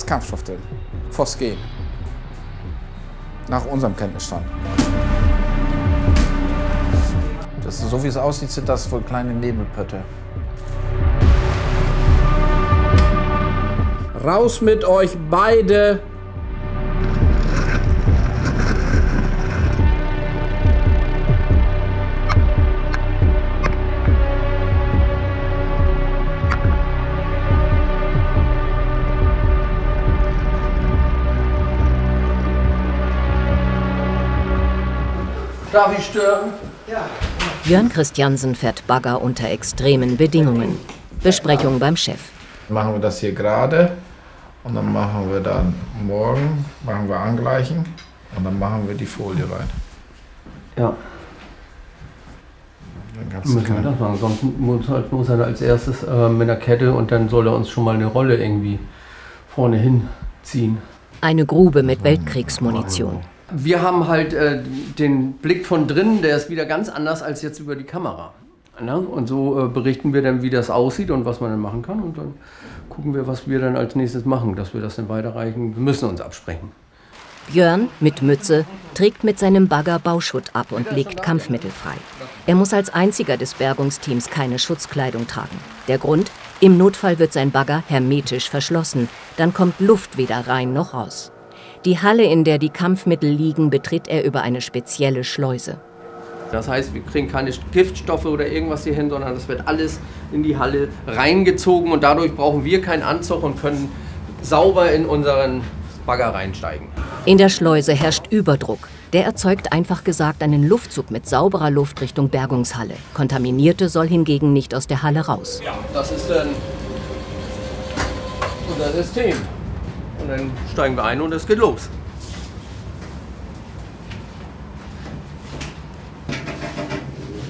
das Kampfstoffdell. Phosgen. Nach unserem Kenntnisstand. Das so wie es aussieht, sind das wohl kleine Nebelpötte. Raus mit euch beide! Darf ich stören? Ja. Björn Christiansen fährt Bagger unter extremen Bedingungen. Besprechung beim Chef. Machen wir das hier gerade und dann machen wir dann morgen, machen wir angleichen und dann machen wir die Folie rein. Ja. Dann müssen wir das machen. Sonst muss, halt, muss er als erstes äh, mit der Kette und dann soll er uns schon mal eine Rolle irgendwie vorne hinziehen. Eine Grube mit Weltkriegsmunition. Wir haben halt äh, den Blick von drinnen, der ist wieder ganz anders als jetzt über die Kamera. Ne? Und so äh, berichten wir dann, wie das aussieht und was man dann machen kann. Und dann gucken wir, was wir dann als nächstes machen, dass wir das dann weiterreichen. Wir müssen uns absprechen. Björn mit Mütze trägt mit seinem Bagger Bauschutt ab und legt Kampfmittel frei. Er muss als einziger des Bergungsteams keine Schutzkleidung tragen. Der Grund? Im Notfall wird sein Bagger hermetisch verschlossen. Dann kommt Luft weder rein noch raus. Die Halle, in der die Kampfmittel liegen, betritt er über eine spezielle Schleuse. Das heißt, wir kriegen keine Giftstoffe oder irgendwas hier hin, sondern das wird alles in die Halle reingezogen und dadurch brauchen wir keinen Anzug und können sauber in unseren Bagger reinsteigen. In der Schleuse herrscht Überdruck. Der erzeugt einfach gesagt einen Luftzug mit sauberer Luft Richtung Bergungshalle. Kontaminierte soll hingegen nicht aus der Halle raus. Ja, das ist dann unser System. Und dann steigen wir ein und es geht los.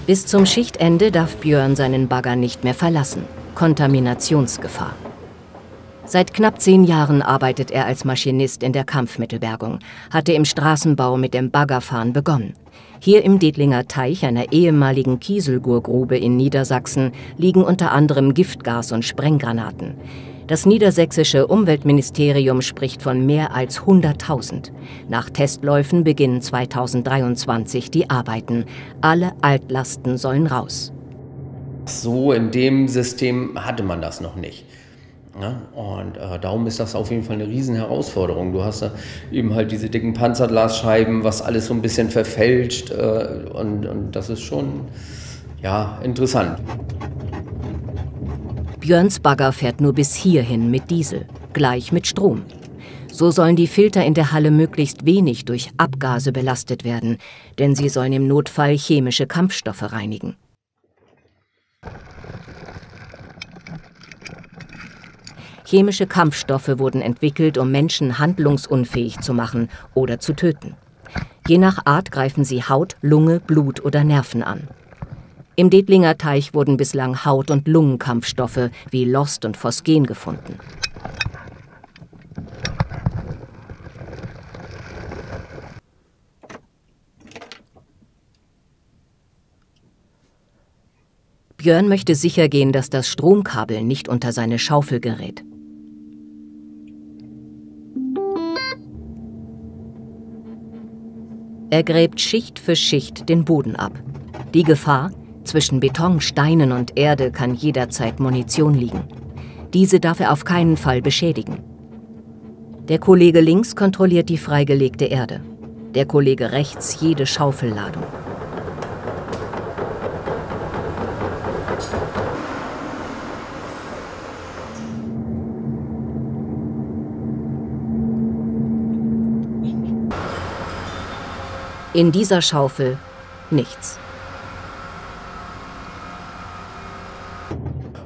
Bis zum Schichtende darf Björn seinen Bagger nicht mehr verlassen. Kontaminationsgefahr. Seit knapp zehn Jahren arbeitet er als Maschinist in der Kampfmittelbergung, hatte im Straßenbau mit dem Baggerfahren begonnen. Hier im Dedlinger Teich, einer ehemaligen Kieselgurgrube in Niedersachsen, liegen unter anderem Giftgas und Sprenggranaten. Das niedersächsische Umweltministerium spricht von mehr als 100.000. Nach Testläufen beginnen 2023 die Arbeiten. Alle Altlasten sollen raus. So in dem System hatte man das noch nicht. Ja, und äh, darum ist das auf jeden Fall eine Riesenherausforderung. Du hast da eben halt diese dicken Panzerglasscheiben, was alles so ein bisschen verfälscht äh, und, und das ist schon ja, interessant. Björns Bagger fährt nur bis hierhin mit Diesel, gleich mit Strom. So sollen die Filter in der Halle möglichst wenig durch Abgase belastet werden, denn sie sollen im Notfall chemische Kampfstoffe reinigen. Chemische Kampfstoffe wurden entwickelt, um Menschen handlungsunfähig zu machen oder zu töten. Je nach Art greifen sie Haut, Lunge, Blut oder Nerven an. Im Dedlinger Teich wurden bislang Haut- und Lungenkampfstoffe wie Lost und Phosgen gefunden. Björn möchte sicher gehen, dass das Stromkabel nicht unter seine Schaufel gerät. Er gräbt Schicht für Schicht den Boden ab. Die Gefahr, zwischen Beton, Steinen und Erde kann jederzeit Munition liegen. Diese darf er auf keinen Fall beschädigen. Der Kollege links kontrolliert die freigelegte Erde. Der Kollege rechts jede Schaufelladung. In dieser Schaufel nichts.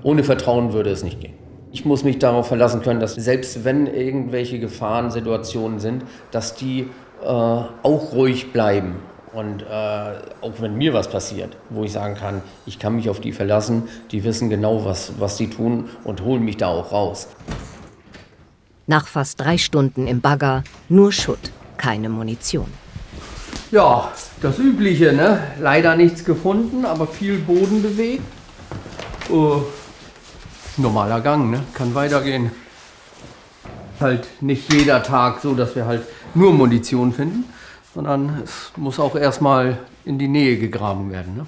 Ohne Vertrauen würde es nicht gehen. Ich muss mich darauf verlassen können, dass selbst wenn irgendwelche Gefahrensituationen sind, dass die äh, auch ruhig bleiben. Und äh, auch wenn mir was passiert, wo ich sagen kann, ich kann mich auf die verlassen, die wissen genau, was, was sie tun und holen mich da auch raus. Nach fast drei Stunden im Bagger nur Schutt, keine Munition. Ja, das Übliche, ne? Leider nichts gefunden, aber viel Boden bewegt. Uh, normaler Gang, ne? Kann weitergehen. Halt nicht jeder Tag so, dass wir halt nur Munition finden, sondern es muss auch erstmal in die Nähe gegraben werden. Ne?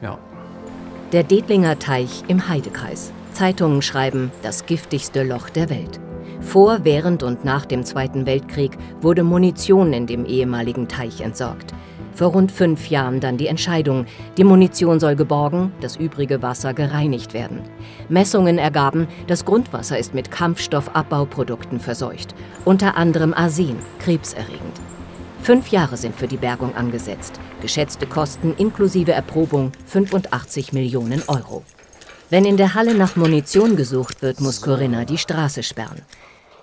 Ja. Der Dedlinger Teich im Heidekreis. Zeitungen schreiben, das giftigste Loch der Welt. Vor, während und nach dem Zweiten Weltkrieg wurde Munition in dem ehemaligen Teich entsorgt. Vor rund fünf Jahren dann die Entscheidung, die Munition soll geborgen, das übrige Wasser gereinigt werden. Messungen ergaben, das Grundwasser ist mit Kampfstoffabbauprodukten verseucht, unter anderem Arsen, krebserregend. Fünf Jahre sind für die Bergung angesetzt. Geschätzte Kosten inklusive Erprobung 85 Millionen Euro. Wenn in der Halle nach Munition gesucht wird, muss Corinna die Straße sperren.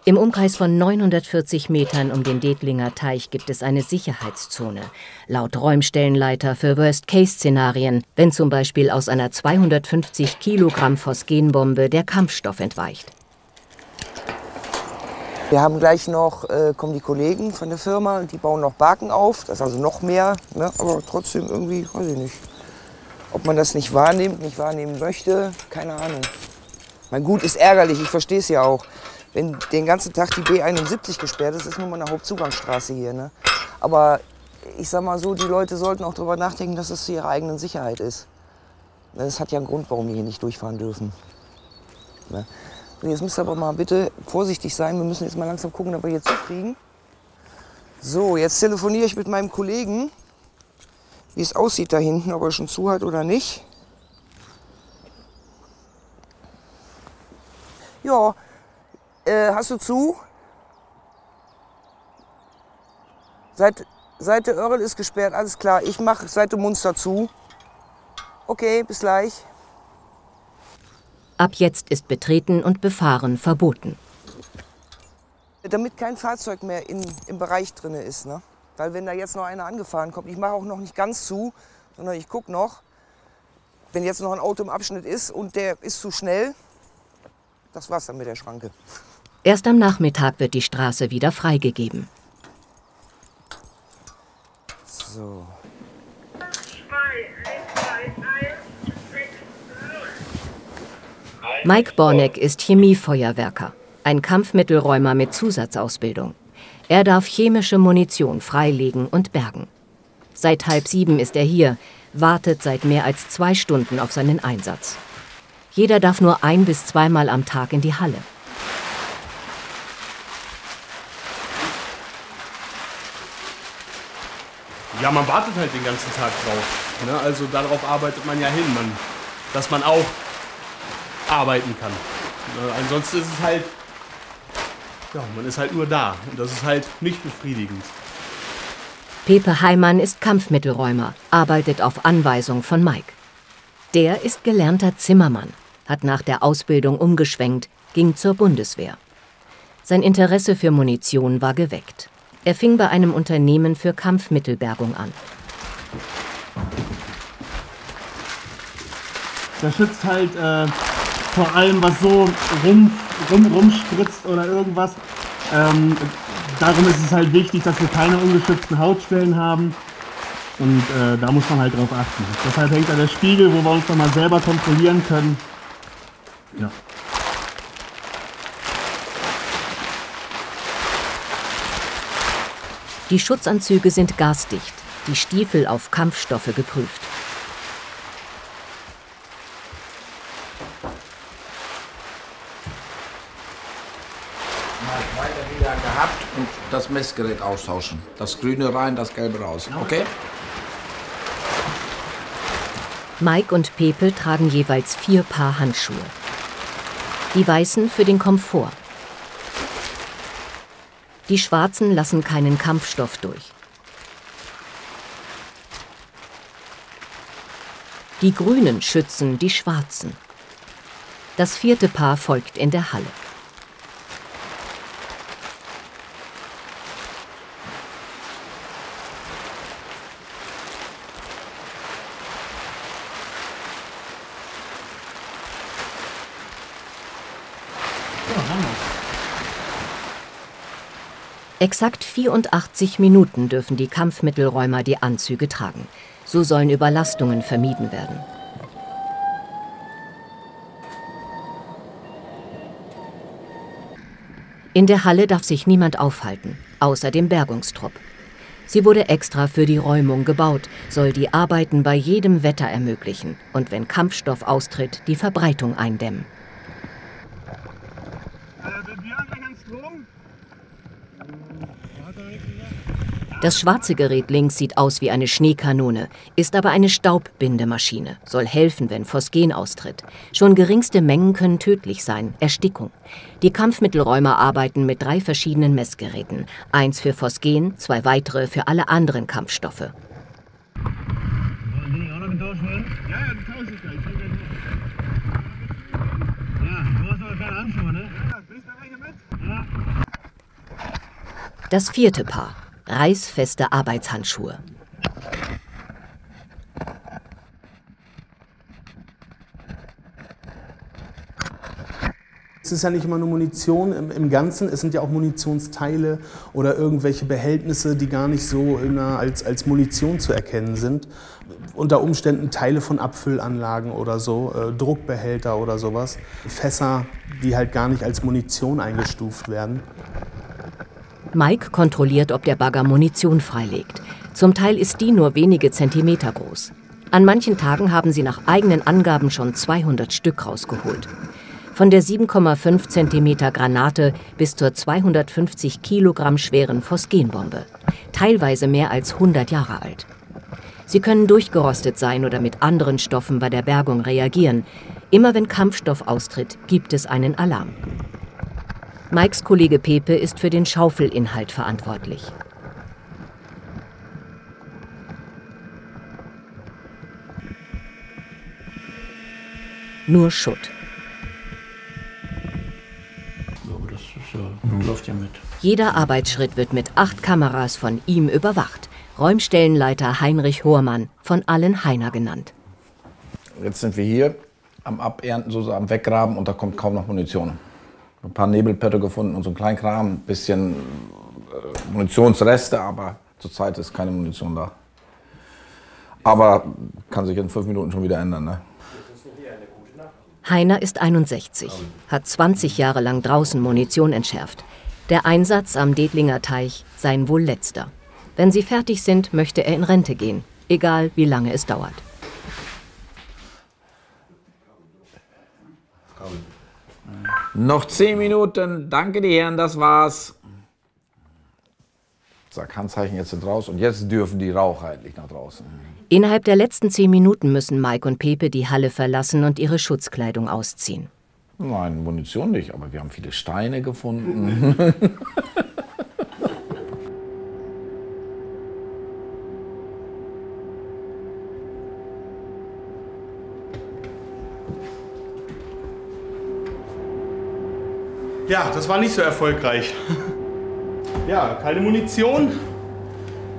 Im Umkreis von 940 Metern um den Detlinger Teich gibt es eine Sicherheitszone. Laut Räumstellenleiter für Worst-Case-Szenarien, wenn zum Beispiel aus einer 250 Kilogramm Phosgenbombe der Kampfstoff entweicht. Wir haben gleich noch, äh, kommen die Kollegen von der Firma und die bauen noch Baken auf. Das ist also noch mehr, ne? aber trotzdem irgendwie, weiß ich nicht. Ob man das nicht wahrnimmt, nicht wahrnehmen möchte, keine Ahnung. Mein Gut ist ärgerlich, ich verstehe es ja auch wenn den ganzen Tag die B71 gesperrt ist, ist nun mal eine Hauptzugangsstraße hier. Ne? Aber ich sag mal so, die Leute sollten auch darüber nachdenken, dass es zu ihrer eigenen Sicherheit ist. Das hat ja einen Grund, warum die hier nicht durchfahren dürfen. Ne? Jetzt müsst ihr aber mal bitte vorsichtig sein. Wir müssen jetzt mal langsam gucken, ob wir hier zukriegen. So, jetzt telefoniere ich mit meinem Kollegen, wie es aussieht da hinten, ob er schon zu hat oder nicht. Ja, äh, hast du zu? Seite, Seite Örl ist gesperrt, alles klar. Ich mache Seite Munster zu. Okay, bis gleich. Ab jetzt ist Betreten und Befahren verboten. Damit kein Fahrzeug mehr in, im Bereich drin ist. Ne? Weil wenn da jetzt noch einer angefahren kommt, ich mache auch noch nicht ganz zu, sondern ich gucke noch, wenn jetzt noch ein Auto im Abschnitt ist und der ist zu schnell, das war's dann mit der Schranke. Erst am Nachmittag wird die Straße wieder freigegeben. So. Mike Borneck ist Chemiefeuerwerker, ein Kampfmittelräumer mit Zusatzausbildung. Er darf chemische Munition freilegen und bergen. Seit halb sieben ist er hier, wartet seit mehr als zwei Stunden auf seinen Einsatz. Jeder darf nur ein bis zweimal am Tag in die Halle. Ja, man wartet halt den ganzen Tag drauf. Ne? Also darauf arbeitet man ja hin, man, dass man auch arbeiten kann. Ne? Ansonsten ist es halt, ja, man ist halt nur da und das ist halt nicht befriedigend. Pepe Heimann ist Kampfmittelräumer, arbeitet auf Anweisung von Mike. Der ist gelernter Zimmermann, hat nach der Ausbildung umgeschwenkt, ging zur Bundeswehr. Sein Interesse für Munition war geweckt. Er fing bei einem Unternehmen für Kampfmittelbergung an. Der schützt halt äh, vor allem, was so rum, rum, rumspritzt oder irgendwas. Ähm, darum ist es halt wichtig, dass wir keine ungeschützten Hautstellen haben. Und äh, da muss man halt drauf achten. Deshalb hängt da der Spiegel, wo wir uns nochmal selber kontrollieren können. Ja. Die Schutzanzüge sind gasdicht, die Stiefel auf Kampfstoffe geprüft. Mal weiter wieder gehabt und das Messgerät austauschen. Das Grüne rein, das Gelbe raus. Okay? Mike und Pepe tragen jeweils vier Paar Handschuhe. Die weißen für den Komfort, die Schwarzen lassen keinen Kampfstoff durch. Die Grünen schützen die Schwarzen. Das vierte Paar folgt in der Halle. Exakt 84 Minuten dürfen die Kampfmittelräumer die Anzüge tragen. So sollen Überlastungen vermieden werden. In der Halle darf sich niemand aufhalten, außer dem Bergungstrupp. Sie wurde extra für die Räumung gebaut, soll die Arbeiten bei jedem Wetter ermöglichen und wenn Kampfstoff austritt, die Verbreitung eindämmen. Das schwarze Gerät links sieht aus wie eine Schneekanone, ist aber eine Staubbindemaschine, soll helfen, wenn Phosgen austritt. Schon geringste Mengen können tödlich sein, Erstickung. Die Kampfmittelräumer arbeiten mit drei verschiedenen Messgeräten. Eins für Phosgen, zwei weitere für alle anderen Kampfstoffe. Das vierte Paar reißfeste Arbeitshandschuhe. Es ist ja nicht immer nur Munition im, im, Ganzen, es sind ja auch Munitionsteile oder irgendwelche Behältnisse, die gar nicht so der, als, als Munition zu erkennen sind. Unter Umständen Teile von Abfüllanlagen oder so, äh, Druckbehälter oder sowas. Fässer, die halt gar nicht als Munition eingestuft werden. Mike kontrolliert, ob der Bagger Munition freilegt. Zum Teil ist die nur wenige Zentimeter groß. An manchen Tagen haben sie nach eigenen Angaben schon 200 Stück rausgeholt. Von der 7,5 Zentimeter Granate bis zur 250 Kilogramm schweren Phosgenbombe. Teilweise mehr als 100 Jahre alt. Sie können durchgerostet sein oder mit anderen Stoffen bei der Bergung reagieren. Immer wenn Kampfstoff austritt, gibt es einen Alarm. Mikes Kollege Pepe ist für den Schaufelinhalt verantwortlich. Nur Schutt. das ist ja, läuft ja mit. Jeder Arbeitsschritt wird mit acht Kameras von ihm überwacht. Räumstellenleiter Heinrich Hohrmann, von allen Heiner genannt. Jetzt sind wir hier am Abernten, so am Weggraben und da kommt kaum noch Munition ein paar Nebelpötte gefunden und so ein Kleinkram, ein bisschen äh, Munitionsreste, aber zurzeit ist keine Munition da. Aber kann sich in fünf Minuten schon wieder ändern. Ne? Heiner ist 61, hat 20 Jahre lang draußen Munition entschärft. Der Einsatz am Dedlinger Teich sein wohl letzter. Wenn sie fertig sind, möchte er in Rente gehen, egal wie lange es dauert. Noch zehn Minuten. Danke die Herren, das war's. Sag Handzeichen jetzt sind raus und jetzt dürfen die Raucher endlich nach draußen. Innerhalb der letzten zehn Minuten müssen Mike und Pepe die Halle verlassen und ihre Schutzkleidung ausziehen. Nein, Munition nicht, aber wir haben viele Steine gefunden. Ja, das war nicht so erfolgreich. Ja, keine Munition,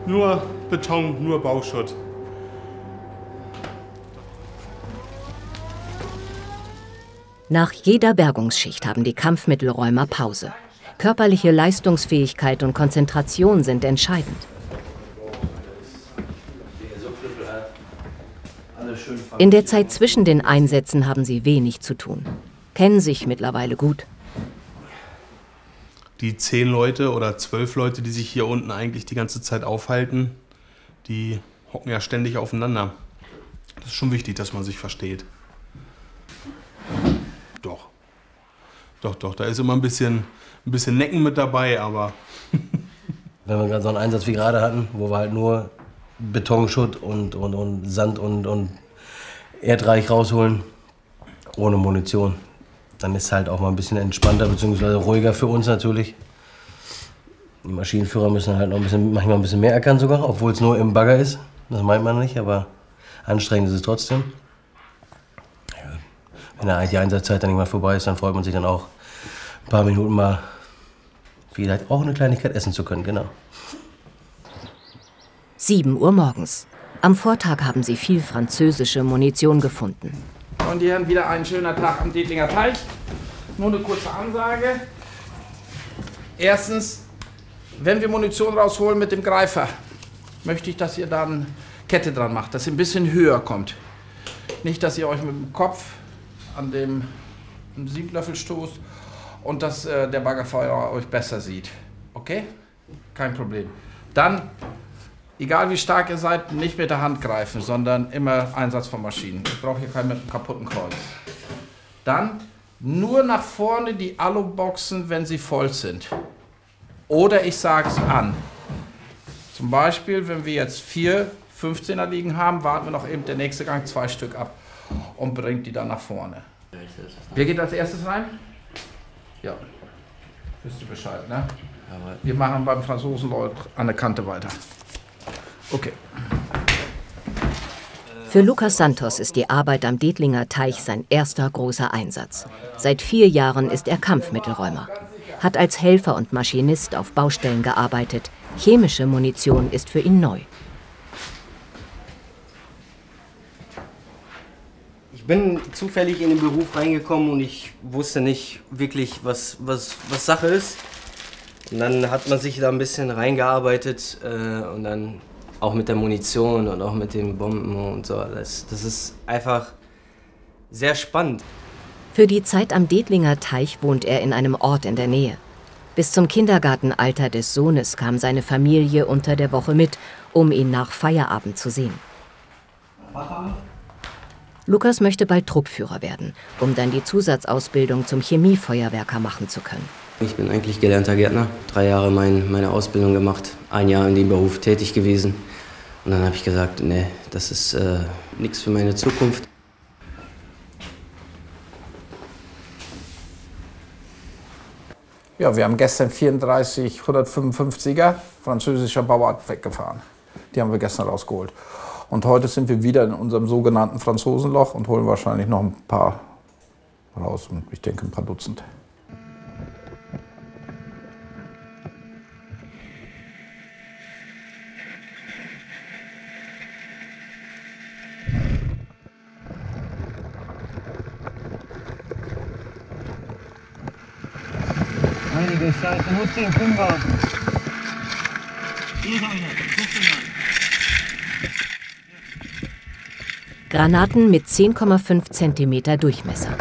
nur Beton, nur Bauschutt. Nach jeder Bergungsschicht haben die Kampfmittelräumer Pause. Körperliche Leistungsfähigkeit und Konzentration sind entscheidend. In der Zeit zwischen den Einsätzen haben sie wenig zu tun, kennen sich mittlerweile gut die zehn Leute oder zwölf Leute, die sich hier unten eigentlich die ganze Zeit aufhalten, die hocken ja ständig aufeinander. Das ist schon wichtig, dass man sich versteht. Doch. Doch, doch, da ist immer ein bisschen, ein bisschen Necken mit dabei, aber. Wenn wir gerade so einen Einsatz wie gerade hatten, wo wir halt nur Betonschutt und, und, und Sand und, und Erdreich rausholen, ohne Munition dann ist es halt auch mal ein bisschen entspannter bzw. ruhiger für uns natürlich. Die Maschinenführer müssen halt noch ein bisschen, manchmal ein bisschen mehr erkennen sogar, obwohl es nur im Bagger ist. Das meint man nicht, aber anstrengend ist es trotzdem. Wenn die Einsatzzeit dann mal vorbei ist, dann freut man sich dann auch ein paar Minuten mal vielleicht auch eine Kleinigkeit essen zu können, genau. 7 Uhr morgens. Am Vortag haben sie viel französische Munition gefunden. Und hier wieder ein schöner Tag am Dietlinger Teich. Nur eine kurze Ansage. Erstens, wenn wir Munition rausholen mit dem Greifer, möchte ich, dass ihr dann Kette dran macht, dass ihr ein bisschen höher kommt. Nicht, dass ihr euch mit dem Kopf an dem Sieblöffel stoßt. und dass äh, der Baggerfeuer euch besser sieht. Okay? Kein Problem. Dann, egal wie stark ihr seid, nicht mit der Hand greifen, sondern immer Einsatz von Maschinen. Ich brauche hier keinen mit einem kaputten Kreuz. Dann nur nach vorne die Aluboxen, wenn sie voll sind. Oder ich sage es an. Zum Beispiel, wenn wir jetzt vier 15er liegen haben, warten wir noch eben der nächste Gang zwei Stück ab und bringt die dann nach vorne. Wer geht als erstes rein? Ja. Wisst ihr Bescheid, ne? Wir machen beim Franzosenleut an der Kante weiter. Okay. Für Lukas Santos ist die Arbeit am Detlinger Teich sein erster großer Einsatz. Seit vier Jahren ist er Kampfmittelräumer, hat als Helfer und Maschinist auf Baustellen gearbeitet. Chemische Munition ist für ihn neu. Ich bin zufällig in den Beruf reingekommen und ich wusste nicht wirklich, was, was, was Sache ist. Und dann hat man sich da ein bisschen reingearbeitet äh, und dann auch mit der Munition und auch mit den Bomben und so alles. Das ist einfach sehr spannend. Für die Zeit am Detlinger Teich wohnt er in einem Ort in der Nähe. Bis zum Kindergartenalter des Sohnes kam seine Familie unter der Woche mit, um ihn nach Feierabend zu sehen. Lukas möchte bald Truppführer werden, um dann die Zusatzausbildung zum Chemiefeuerwerker machen zu können. Ich bin eigentlich gelernter Gärtner, drei Jahre mein, meine Ausbildung gemacht, ein Jahr in dem Beruf tätig gewesen. Und dann habe ich gesagt, nee, das ist äh, nichts für meine Zukunft. Ja, wir haben gestern 34 155er französischer Bauart weggefahren. Die haben wir gestern rausgeholt. Und heute sind wir wieder in unserem sogenannten Franzosenloch und holen wahrscheinlich noch ein paar raus. Und ich denke ein paar Dutzend. Nur 10 Fünfer. Granaten mit 10,5 cm Durchmesser.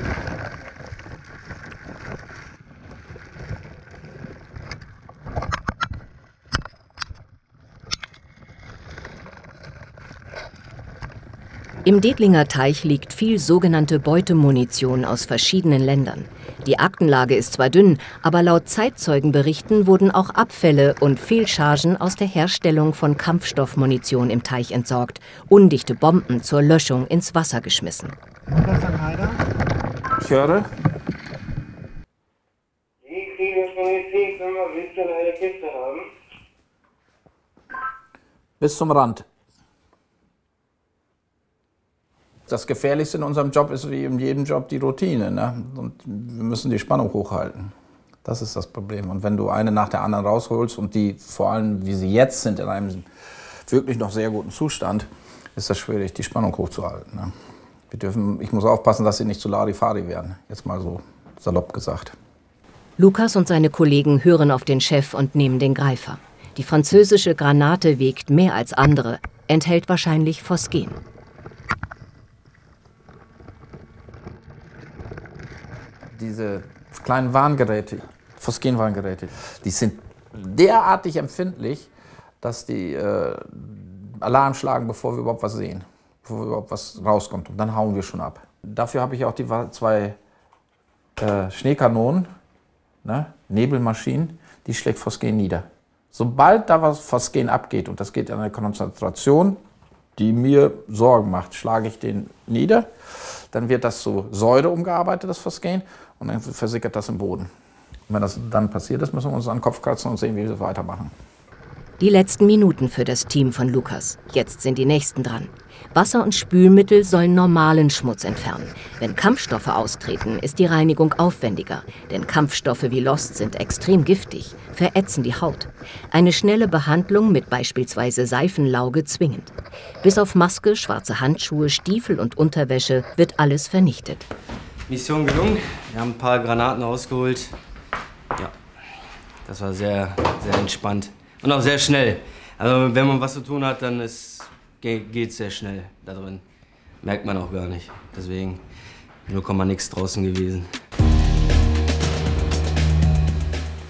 Im Detlinger Teich liegt viel sogenannte Beutemunition aus verschiedenen Ländern. Die Aktenlage ist zwar dünn, aber laut Zeitzeugenberichten wurden auch Abfälle und Fehlchargen aus der Herstellung von Kampfstoffmunition im Teich entsorgt, undichte Bomben zur Löschung ins Wasser geschmissen. Ich höre. Bis zum Rand. Das Gefährlichste in unserem Job ist wie in jedem Job die Routine. Ne? Und wir müssen die Spannung hochhalten. Das ist das Problem. Und wenn du eine nach der anderen rausholst und die vor allem, wie sie jetzt sind, in einem wirklich noch sehr guten Zustand, ist das schwierig, die Spannung hochzuhalten. Ne? Wir dürfen, ich muss aufpassen, dass sie nicht zu Larifari werden. Jetzt mal so salopp gesagt. Lukas und seine Kollegen hören auf den Chef und nehmen den Greifer. Die französische Granate wiegt mehr als andere, enthält wahrscheinlich Phosgen. Diese kleinen Warngeräte, Phosgen-Warngeräte, die sind derartig empfindlich, dass die äh, Alarm schlagen, bevor wir überhaupt was sehen, bevor überhaupt was rauskommt. Und dann hauen wir schon ab. Dafür habe ich auch die zwei äh, Schneekanonen, ne, Nebelmaschinen, die schlägt Phosgen nieder. Sobald da was Phosgen abgeht, und das geht an eine Konzentration, die mir Sorgen macht, schlage ich den nieder. Dann wird das zu Säure umgearbeitet, das Phosgen, und dann versickert das im Boden. Und wenn das dann passiert ist, müssen wir uns an den Kopf kratzen und sehen, wie wir weitermachen. Die letzten Minuten für das Team von Lukas. Jetzt sind die nächsten dran. Wasser und Spülmittel sollen normalen Schmutz entfernen. Wenn Kampfstoffe austreten, ist die Reinigung aufwendiger, denn Kampfstoffe wie Lost sind extrem giftig, verätzen die Haut. Eine schnelle Behandlung mit beispielsweise Seifenlauge zwingend. Bis auf Maske, schwarze Handschuhe, Stiefel und Unterwäsche wird alles vernichtet. Mission gelungen. Wir haben ein paar Granaten rausgeholt. Ja, das war sehr, sehr entspannt. Und auch sehr schnell. Also wenn man was zu tun hat, dann geht es sehr schnell da drin. Merkt man auch gar nicht. Deswegen 0, nix draußen gewesen.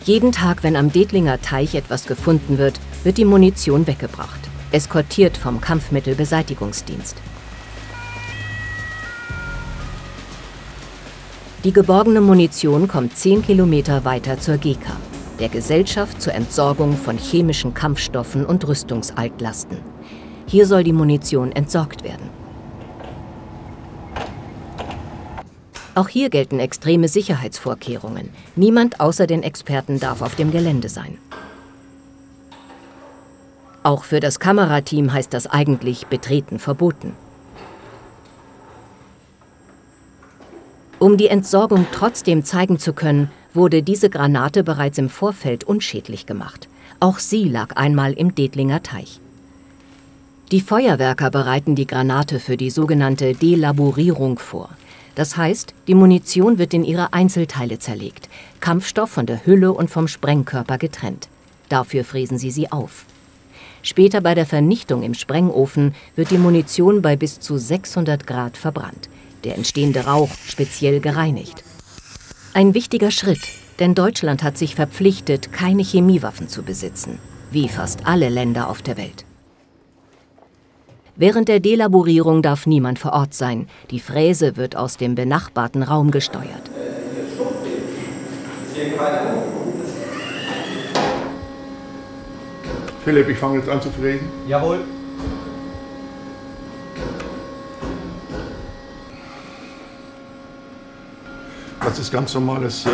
Jeden Tag, wenn am Detlinger Teich etwas gefunden wird, wird die Munition weggebracht, eskortiert vom Kampfmittelbeseitigungsdienst. Die geborgene Munition kommt 10 Kilometer weiter zur GEKA, der Gesellschaft zur Entsorgung von chemischen Kampfstoffen und Rüstungsaltlasten. Hier soll die Munition entsorgt werden. Auch hier gelten extreme Sicherheitsvorkehrungen. Niemand außer den Experten darf auf dem Gelände sein. Auch für das Kamerateam heißt das eigentlich Betreten verboten. Um die Entsorgung trotzdem zeigen zu können, wurde diese Granate bereits im Vorfeld unschädlich gemacht. Auch sie lag einmal im Detlinger Teich. Die Feuerwerker bereiten die Granate für die sogenannte Delaborierung vor. Das heißt, die Munition wird in ihre Einzelteile zerlegt, Kampfstoff von der Hülle und vom Sprengkörper getrennt. Dafür fräsen sie sie auf. Später bei der Vernichtung im Sprengofen wird die Munition bei bis zu 600 Grad verbrannt der entstehende Rauch speziell gereinigt. Ein wichtiger Schritt, denn Deutschland hat sich verpflichtet, keine Chemiewaffen zu besitzen, wie fast alle Länder auf der Welt. Während der Delaborierung darf niemand vor Ort sein. Die Fräse wird aus dem benachbarten Raum gesteuert. Philipp, ich fange jetzt an zu fräsen. Jawohl. Das ist ganz normales äh,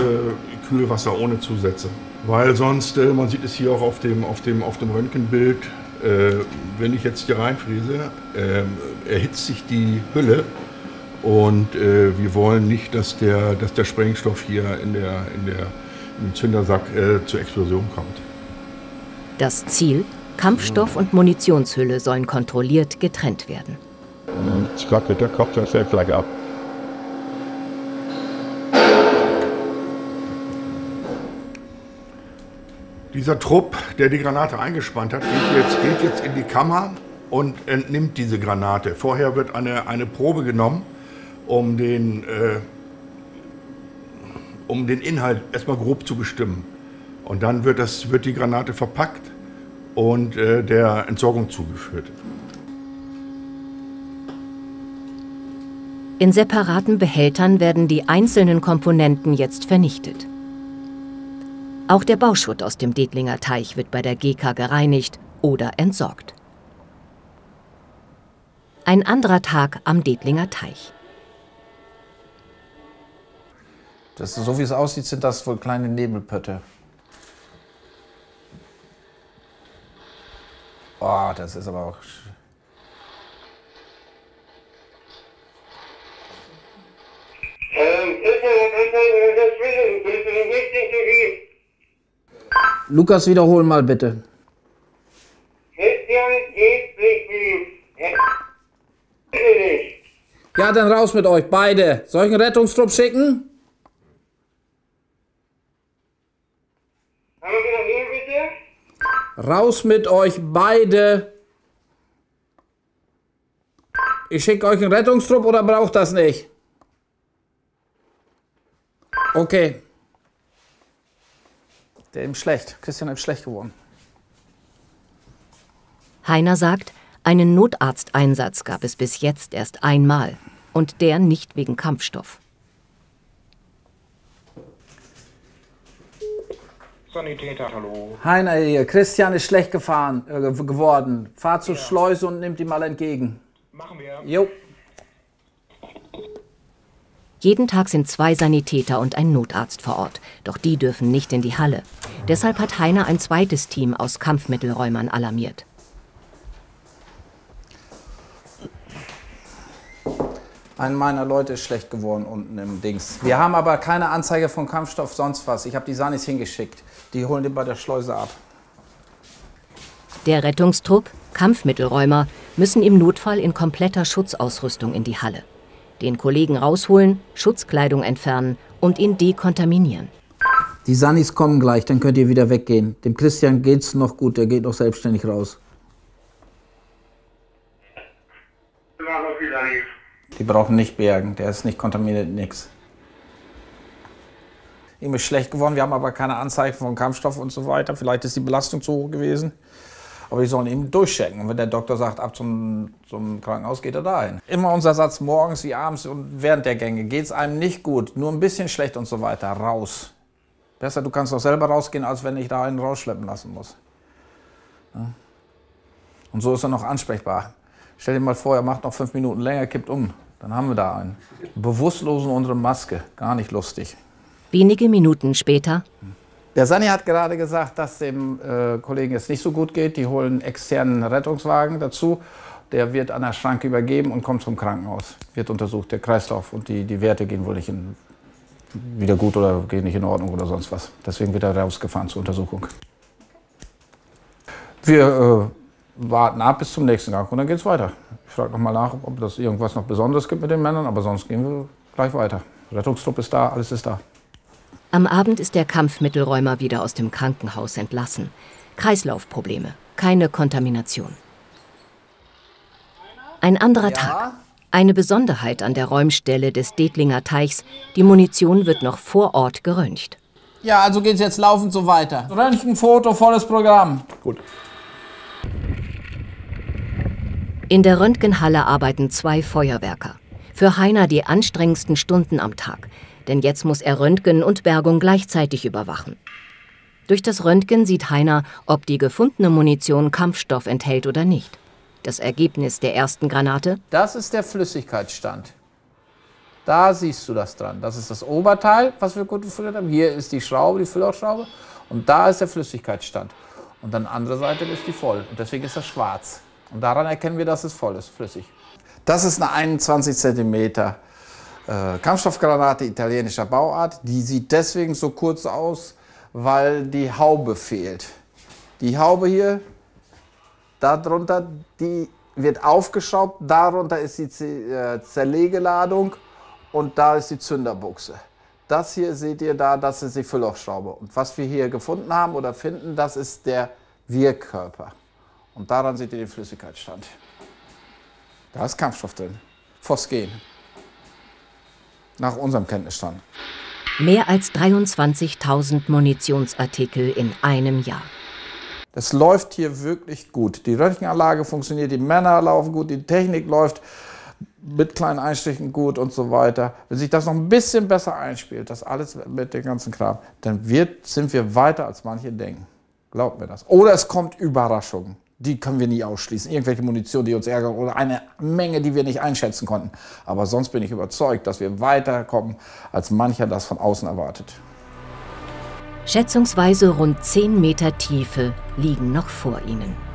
Kühlwasser ohne Zusätze. Weil sonst, äh, man sieht es hier auch auf dem, auf dem, auf dem Röntgenbild, äh, wenn ich jetzt hier reinfriese, äh, erhitzt sich die Hülle und äh, wir wollen nicht, dass der, dass der Sprengstoff hier in der, in der, im Zündersack äh, zur Explosion kommt. Das Ziel? Kampfstoff und Munitionshülle sollen kontrolliert getrennt werden. Jetzt krackelt der Kopf, das fällt vielleicht ab. Dieser Trupp, der die Granate eingespannt hat, geht jetzt, geht jetzt in die Kammer und entnimmt diese Granate. Vorher wird eine, eine Probe genommen, um den, äh, um den Inhalt erstmal grob zu bestimmen. Und dann wird, das, wird die Granate verpackt und äh, der Entsorgung zugeführt. In separaten Behältern werden die einzelnen Komponenten jetzt vernichtet. Auch der Bauschutt aus dem Detlinger Teich wird bei der GK gereinigt oder entsorgt. Ein anderer Tag am Detlinger Teich. Das, so wie es aussieht, sind das wohl kleine Nebelpötte. Oh, das ist aber auch. Ähm, Christian, das wissen, das ist nicht so viel. Lukas, wiederholen mal bitte. Christian geht nicht wie. Bitte nicht. Ja, dann raus mit euch, beide. Soll ich einen Rettungstrupp schicken? Raus mit euch, beide. Ich schicke euch einen Rettungstrupp oder braucht das nicht? Okay. Der ihm schlecht. Christian ist schlecht geworden. Heiner sagt, einen Notarzteinsatz gab es bis jetzt erst einmal. Und der nicht wegen Kampfstoff. Sanitäter, hallo. Heiner hier. Christian ist schlecht gefahren, äh, geworden. Fahr zur Schleuse und nimmt ihm mal entgegen. Machen wir. Jo. Jeden Tag sind zwei Sanitäter und ein Notarzt vor Ort. Doch die dürfen nicht in die Halle. Deshalb hat Heiner ein zweites Team aus Kampfmittelräumern alarmiert. Ein meiner Leute ist schlecht geworden unten im Dings. Wir haben aber keine Anzeige von Kampfstoff, sonst was. Ich habe die Sanis hingeschickt. Die holen den bei der Schleuse ab. Der Rettungstrupp, Kampfmittelräumer, müssen im Notfall in kompletter Schutzausrüstung in die Halle. Den Kollegen rausholen, Schutzkleidung entfernen und ihn dekontaminieren. Die Sanis kommen gleich, dann könnt ihr wieder weggehen. Dem Christian geht's noch gut, der geht noch selbstständig raus. Die brauchen nicht bergen, der ist nicht kontaminiert, nix. Ihm ist schlecht geworden, wir haben aber keine Anzeichen von Kampfstoff und so weiter. Vielleicht ist die Belastung zu hoch gewesen. Aber die sollen eben durchchecken. Und wenn der Doktor sagt, ab zum, zum Krankenhaus, geht er dahin. Immer unser Satz, morgens wie abends und während der Gänge. Geht es einem nicht gut, nur ein bisschen schlecht und so weiter, raus. Besser, du kannst doch selber rausgehen, als wenn ich da einen rausschleppen lassen muss. Ja. Und so ist er noch ansprechbar. Stell dir mal vor, er macht noch fünf Minuten länger, kippt um. Dann haben wir da einen. Bewusstlosen unter Maske. Gar nicht lustig. Wenige Minuten später. Der Sani hat gerade gesagt, dass dem äh, Kollegen es nicht so gut geht. Die holen externen Rettungswagen dazu. Der wird an der Schranke übergeben und kommt zum Krankenhaus. Wird untersucht, der Kreislauf und die, die Werte gehen wohl nicht in, wieder gut oder gehen nicht in Ordnung oder sonst was. Deswegen wird er rausgefahren zur Untersuchung. Wir äh, warten ab bis zum nächsten Gang und dann geht es weiter. Ich frage nochmal nach, ob es irgendwas noch Besonderes gibt mit den Männern, aber sonst gehen wir gleich weiter. Rettungstrupp ist da, alles ist da. Am Abend ist der Kampfmittelräumer wieder aus dem Krankenhaus entlassen. Kreislaufprobleme, keine Kontamination. Ein anderer Tag. Eine Besonderheit an der Räumstelle des Detlinger Teichs, die Munition wird noch vor Ort geröntgt. Ja, also geht's jetzt laufend so weiter. Röntgen, Foto, volles Programm. Gut. In der Röntgenhalle arbeiten zwei Feuerwerker. Für Heiner die anstrengendsten Stunden am Tag, denn jetzt muss er Röntgen und Bergung gleichzeitig überwachen. Durch das Röntgen sieht Heiner, ob die gefundene Munition Kampfstoff enthält oder nicht. Das Ergebnis der ersten Granate? Das ist der Flüssigkeitsstand. Da siehst du das dran. Das ist das Oberteil, was wir gut gefüllt haben. Hier ist die Schraube, die Füllerschraube. Und da ist der Flüssigkeitsstand. Und dann andere Seite ist die voll. Und deswegen ist das schwarz. Und daran erkennen wir, dass es voll ist, flüssig. Das ist eine 21 cm äh, Kampfstoffgranate italienischer Bauart. Die sieht deswegen so kurz aus, weil die Haube fehlt. Die Haube hier, darunter, die wird aufgeschraubt. Darunter ist die äh, Zerlegeladung und da ist die Zünderbuchse. Das hier seht ihr da, das ist die Fülllochschraube. Und was wir hier gefunden haben oder finden, das ist der Wirkkörper. Und daran seht ihr den Flüssigkeitsstand. Da ist Kampfstoff drin. Phosgen. Nach unserem Kenntnisstand. Mehr als 23.000 Munitionsartikel in einem Jahr. Es läuft hier wirklich gut. Die Röntgenanlage funktioniert, die Männer laufen gut, die Technik läuft mit kleinen Einstrichen gut und so weiter. Wenn sich das noch ein bisschen besser einspielt, das alles mit dem ganzen Kram, dann wird, sind wir weiter als manche denken. Glaubt mir das. Oder es kommt Überraschungen. Die können wir nie ausschließen. Irgendwelche Munition, die uns ärgern oder eine Menge, die wir nicht einschätzen konnten. Aber sonst bin ich überzeugt, dass wir weiterkommen, als mancher das von außen erwartet. Schätzungsweise rund 10 Meter Tiefe liegen noch vor ihnen.